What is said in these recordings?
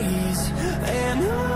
days. And I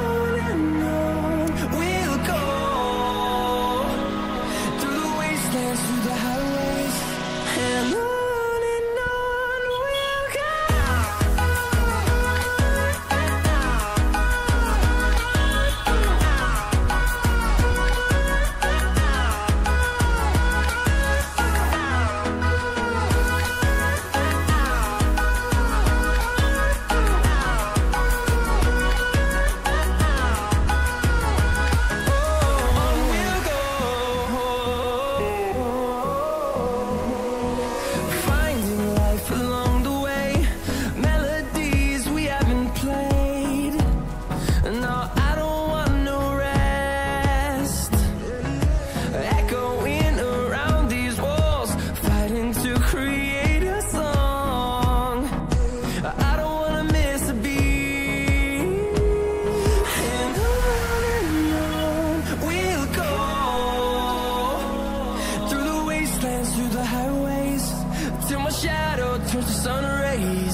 catch the sun rays.